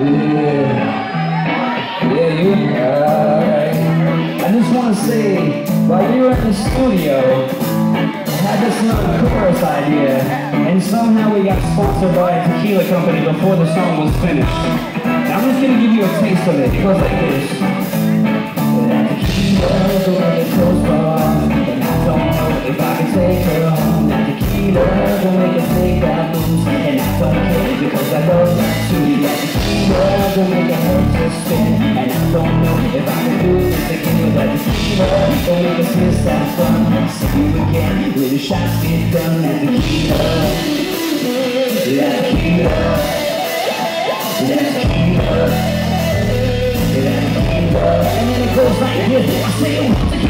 Yeah, you. Alright. I just want to say, while you were in the studio, I had this little chorus idea, and somehow we got sponsored by a tequila company before the song was finished. I'm just gonna give you a taste of it. It goes like this. Us take that moves, and I don't care because I love that too. That tequila will make her head to spin, and I don't know if I can do this again. That tequila will make us miss that fun. See you again the shots get done. That tequila, that tequila, that tequila. And then it goes like this I say